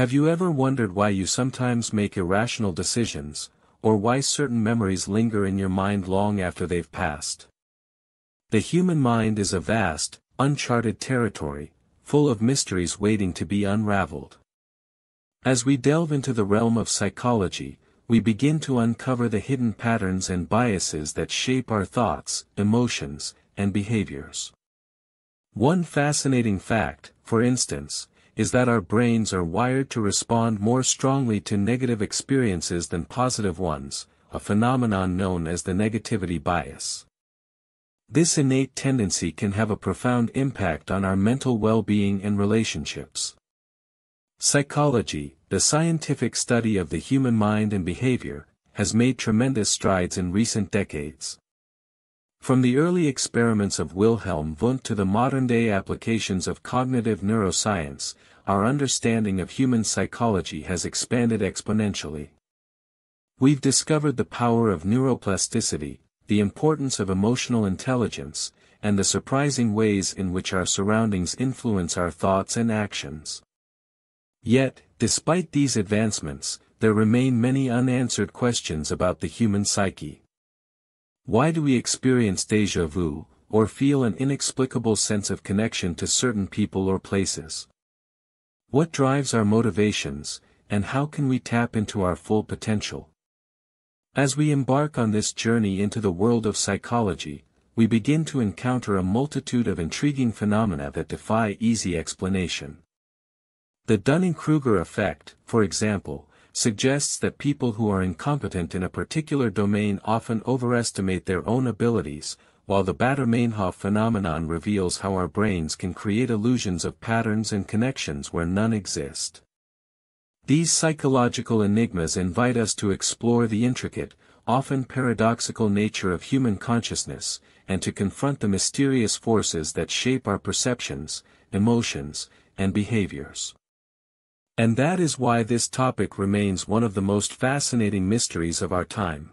Have you ever wondered why you sometimes make irrational decisions, or why certain memories linger in your mind long after they've passed? The human mind is a vast, uncharted territory, full of mysteries waiting to be unraveled. As we delve into the realm of psychology, we begin to uncover the hidden patterns and biases that shape our thoughts, emotions, and behaviors. One fascinating fact, for instance, is that our brains are wired to respond more strongly to negative experiences than positive ones, a phenomenon known as the negativity bias. This innate tendency can have a profound impact on our mental well-being and relationships. Psychology, the scientific study of the human mind and behavior, has made tremendous strides in recent decades. From the early experiments of Wilhelm Wundt to the modern-day applications of cognitive neuroscience, our understanding of human psychology has expanded exponentially. We've discovered the power of neuroplasticity, the importance of emotional intelligence, and the surprising ways in which our surroundings influence our thoughts and actions. Yet, despite these advancements, there remain many unanswered questions about the human psyche. Why do we experience deja vu, or feel an inexplicable sense of connection to certain people or places? What drives our motivations, and how can we tap into our full potential? As we embark on this journey into the world of psychology, we begin to encounter a multitude of intriguing phenomena that defy easy explanation. The Dunning-Kruger effect, for example, suggests that people who are incompetent in a particular domain often overestimate their own abilities, while the Baader-Meinhof phenomenon reveals how our brains can create illusions of patterns and connections where none exist. These psychological enigmas invite us to explore the intricate, often paradoxical nature of human consciousness, and to confront the mysterious forces that shape our perceptions, emotions, and behaviors. And that is why this topic remains one of the most fascinating mysteries of our time.